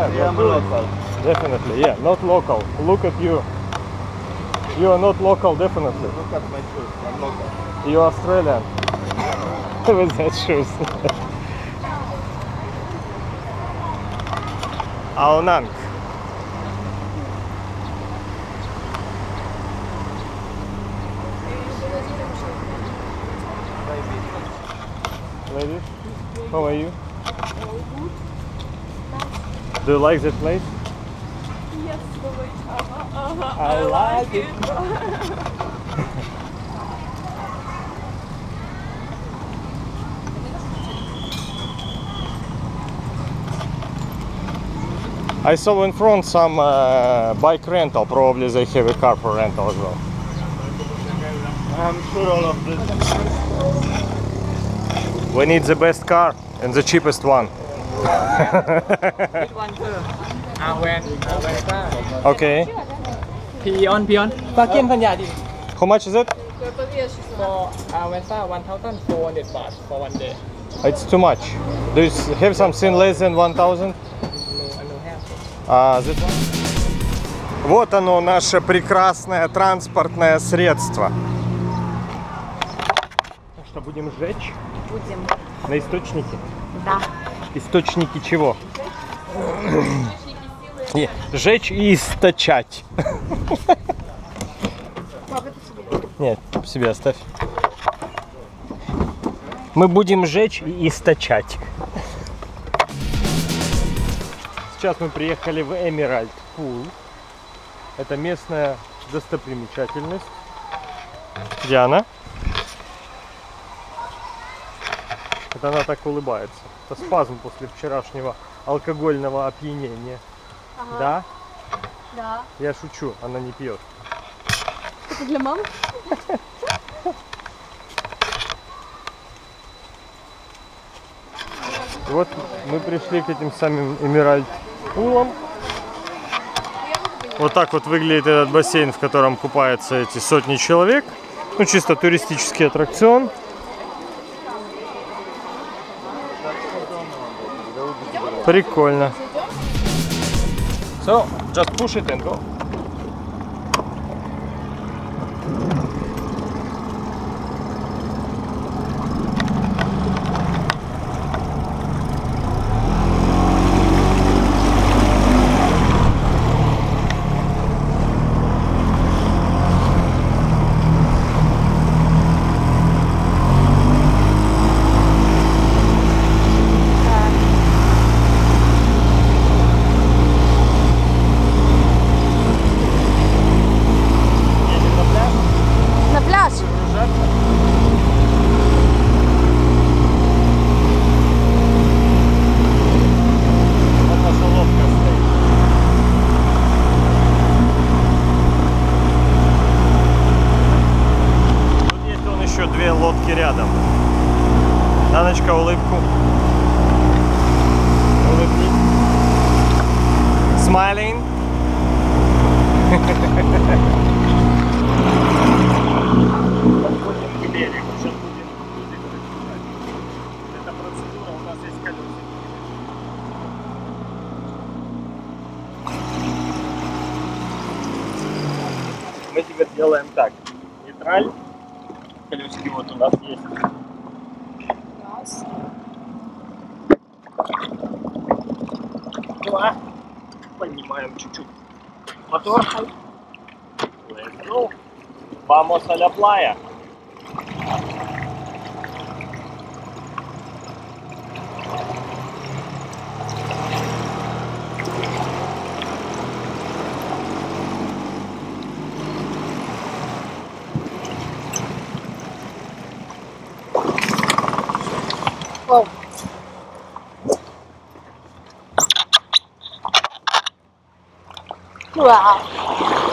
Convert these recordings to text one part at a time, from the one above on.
Yeah, yeah. Yeah, I'm local. Definitely, yeah. Not local. Look at you. You are not local, definitely. Look at my shoes. I'm local. You are Australian. With that shoes. Aonang. Ladies, how are you? Do you like this place? Yes, the way uh -huh, uh -huh, I, uh-huh, uh-huh. I, like, like it. it. I saw in front some uh, bike rental, probably they have a car for rental as well. I'm sure all of this. We need the best car and the cheapest one. This one too. Arwen, Arwen. Okay. Pion, Pion. Bakian Panyadi. How much is it? For Arwenta, 1,400 baht for one day. It's too much. Do you have something less than 1,000? А, вот оно, наше прекрасное транспортное средство. Ну что, будем сжечь? Будем. На источнике? Да. Источники чего? Не, сжечь и источать. Нет, себе оставь. Мы будем сжечь и источать. Сейчас мы приехали в Эмеральд Пул. Это местная достопримечательность. Диана. Это она так улыбается. Это спазм после вчерашнего алкогольного опьянения. Да? Да. Я шучу, она не пьет. Это для мамы? Вот мы пришли к этим самым Эмеральд Пулам. Вот так вот выглядит этот бассейн, в котором купаются эти сотни человек. Ну, чисто туристический аттракцион. Прикольно. So, just push it and go. Даночка, улыбку. Улыбнись. Колесики. Мы теперь делаем так. Нейтраль. Колесики вот у нас есть. Раз. Два. Поднимаем чуть-чуть мотор. Let's go. Vamos a la playa. 对啊。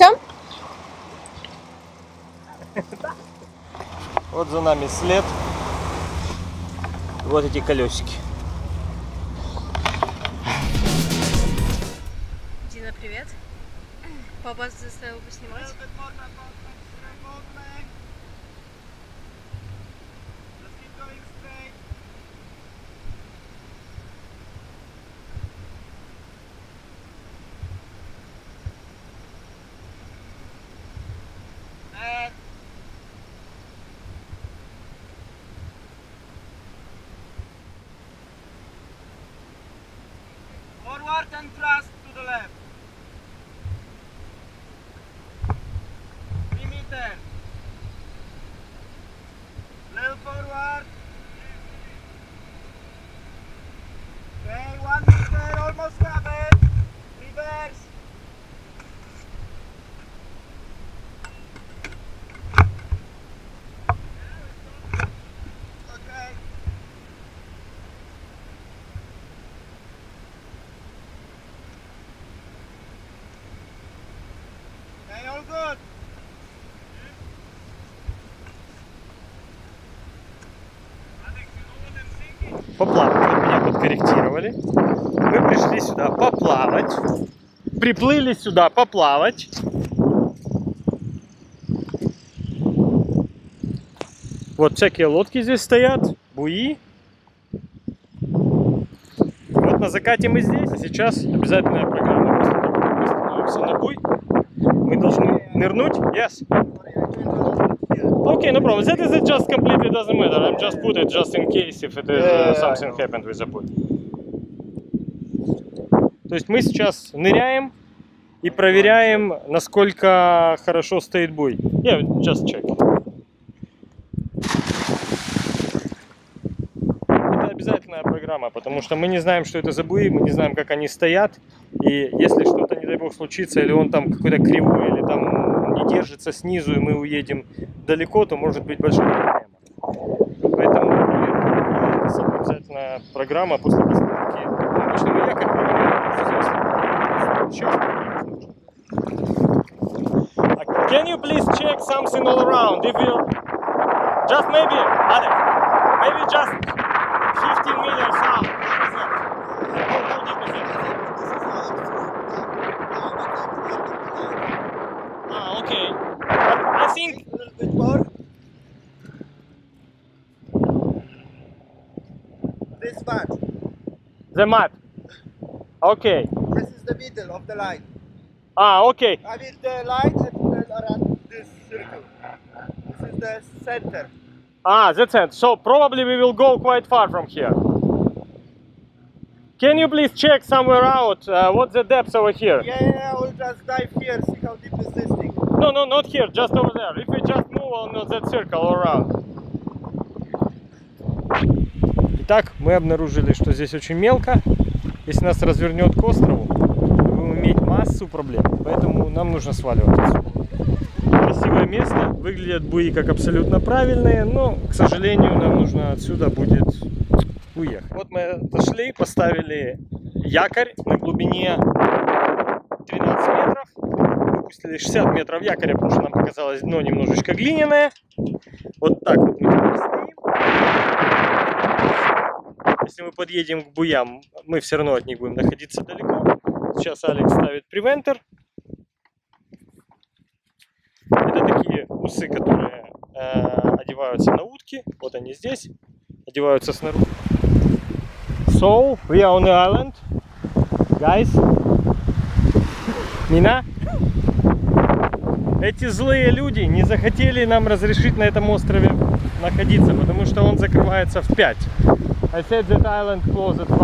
Все? Вот за нами след. Вот эти колесики. Дина, привет. Папа заставил поснимать. central. Поплавать. Вот меня подкорректировали. Мы пришли сюда поплавать. Приплыли сюда поплавать. Вот всякие лодки здесь стоят, буи. Вот на закате мы здесь. А сейчас обязательная программа. Мы становимся на буй, нырнуть. Yes. Okay, no problem. That is just completely doesn't matter. I'm just put it just in case if it is uh, something happened with the boat. То есть мы сейчас ныряем и проверяем, насколько хорошо стоит буй. Yeah, just check. Это обязательная программа, потому что мы не знаем, что это за буи, мы не знаем, как они стоят. И если что-то, не дай бог, случится, или он там какой-то кривой, или там держится снизу, и мы уедем далеко, то может быть большая проблема. Поэтому это самая обязательная программа после постановки. Обычно мы якорь проверяем, Can you please check something all around? If you just maybe, Alex, maybe just 15 meters the map. Okay. This is the middle of the line. Ah, okay. I mean the line then around this circle. This is the center. Ah, that's it. So probably we will go quite far from here. Can you please check somewhere out uh, what's the depth over here? Yeah, yeah, I will just dive here, see how deep is this thing. No, no, not here, just over there. If we just move on that circle all around. Итак, мы обнаружили, что здесь очень мелко. Если нас развернет к острову, будем иметь массу проблем. Поэтому нам нужно сваливать. Красивое место, выглядят буи как абсолютно правильные, но, к сожалению, нам нужно отсюда будет уехать. Вот мы отошли, поставили якорь на глубине 13 метров. Выпустили 60 метров якоря, потому что нам показалось дно немножечко глиняное. Вот так вот мы стоим. Если мы подъедем к буям, мы все равно от них будем находиться далеко. Сейчас Алекс ставит превентер. Это такие усы, которые э, одеваются на утки. Вот они здесь. Одеваются снаружи. So, we are on the island. Guys. Нина? Эти злые люди не захотели нам разрешить на этом острове находиться, потому что он закрывается в 5. I said that island closed at 5.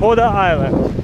Poda Island.